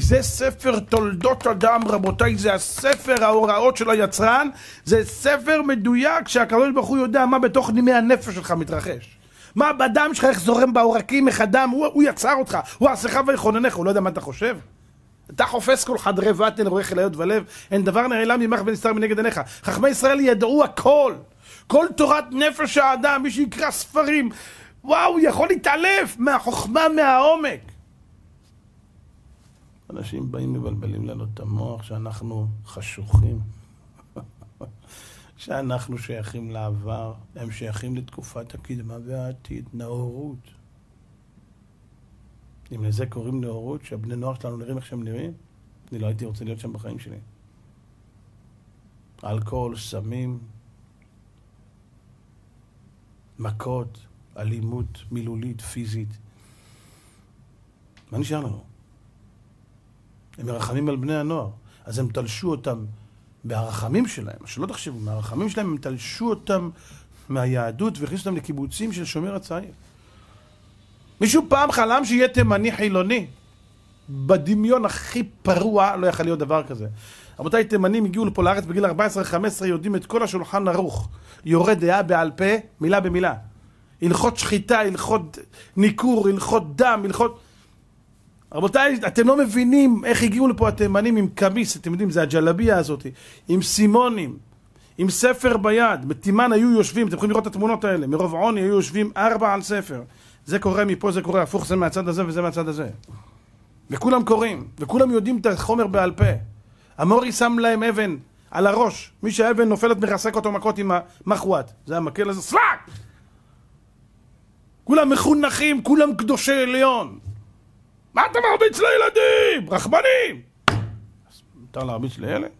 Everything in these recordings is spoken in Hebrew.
זה ספר תולדות אדם, רבותיי, זה הספר ההוראות של היצרן, זה ספר מדויק שהקדוש ברוך הוא יודע מה בתוך נימי הנפש שלך מתרחש. מה בדם שלך, איך זורם בעורקים, איך הדם, הוא, הוא יצר אותך, הוא עשך ויכוננך, הוא לא יודע מה אתה חושב? אתה חופש כל חדרי בטן, רואה כליות ולב, אין דבר נעלם ממך ונסתר מנגד עיניך. חכמי ישראל ידעו הכל. כל תורת נפש האדם, מי שיקרא ספרים, וואו, יכול להתעלף מהחוכמה, מהעומק. אנשים באים מבלבלים לנו את המוח שאנחנו חשוכים, שאנחנו שייכים לעבר, הם שייכים לתקופת הקדמה והעתיד, נאורות. אם לזה קוראים נאורות, שהבני נוער שלנו נראים איך שהם נראים, אני לא הייתי רוצה להיות שם בחיים שלי. אלכוהול, סמים, מכות, אלימות מילולית, פיזית. מה נשאר לנו? הם מרחמים על בני הנוער, אז הם תלשו אותם מהרחמים שלהם, שלא תחשבו, מהרחמים שלהם הם תלשו אותם מהיהדות והכניסו אותם לקיבוצים של שומר הצעיר. מישהו פעם חלם שיהיה תימני חילוני? בדמיון הכי פרוע לא יכול להיות דבר כזה. רבותיי, תימנים הגיעו לפה לארץ בגיל 14-15, יודעים את כל השולחן ערוך. יורה דעה בעל פה, מילה במילה. הלכות שחיטה, הלכות ניכור, הלכות דם, הלכות... רבותיי, אתם לא מבינים איך הגיעו לפה התימנים עם קמיס, אתם יודעים, זה הג'לביה הזאת, עם סימונים, עם ספר ביד. בתימן היו יושבים, אתם יכולים לראות את התמונות האלה, מרוב עוני היו יושבים ארבע על ספר. זה קורה מפה, זה קורה הפוך, זה מהצד הזה וזה מהצד הזה. וכולם קוראים, וכולם יודעים את החומר בעל פה. המורי שם להם אבן על הראש, מי שהאבן נופלת מרסק אותו מכות עם המחוואט. זה המקל הזה, סלאק! כולם מחונכים, כולם קדושי עליון. מה אתה מרביץ לילדים? רחמנים! אז מותר להרביץ לילד?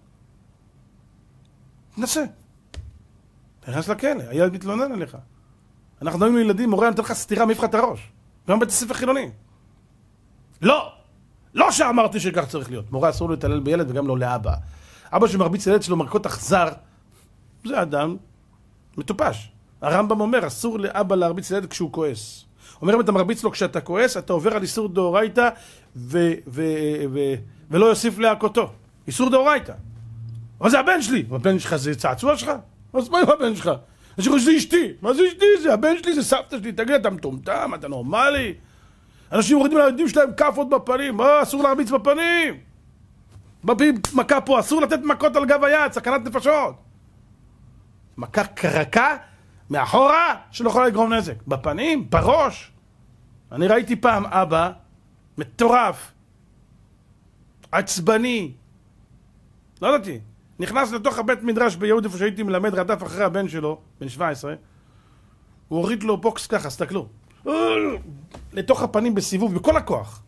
תנסה. תכנס לכלא, הילד מתלונן עליך. אנחנו היינו ילדים, מורה נותן לך סטירה, מעיף לך את הראש. גם בית הספר חילוני. לא! לא שאמרתי שכך צריך להיות. מורה אסור להתעלל בילד וגם לא לאבא. אבא שמרביץ לילד שלו מרכות אכזר, זה אדם מטופש. הרמב"ם אומר, אסור לאבא להרביץ לילד כשהוא כועס. אומר אם אתה מרביץ לו כשאתה כועס, אתה עובר על איסור דאורייתא ולא יוסיף להכותו. איסור דאורייתא. אבל זה הבן שלי. הבן שלך זה צעצוע שלך? אז מה עם הבן שלך? אני חושב שזה אשתי. מה זה אשתי? זה הבן שלי, זה סבתא שלי. תגיד, אתה מטומטם? אתה נורמלי? אנשים מורידים לילדים שלהם כאפות בפנים. מה, אסור להרביץ בפנים? בפים מכה פה, אסור לתת מכות על גב היד, סכנת נפשות. מכה קרקה מאחורה שלא יכולה לגרום נזק. בפנים, בראש. אני ראיתי פעם אבא מטורף, עצבני, לא ידעתי, נכנס לתוך הבית מדרש ביהוד איפה שהייתי מלמד, רדף אחרי הבן שלו, בן 17, הוא הוריד לו בוקס ככה, סתכלו, לתוך הפנים בסיבוב, בכל הכוח.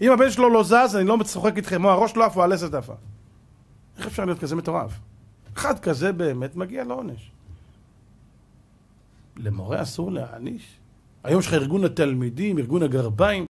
אם הבן שלו לא זז, אני לא משוחק איתכם, או הראש לא עף או הלסת עפה. איך אפשר להיות כזה מטורף? אחד כזה באמת מגיע לעונש. למורה אסור להעניש? היום יש לך ארגון התלמידים, ארגון הגרביים,